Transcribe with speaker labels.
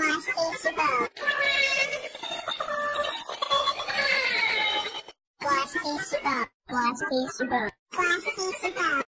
Speaker 1: Flash Tasty Boat. Flash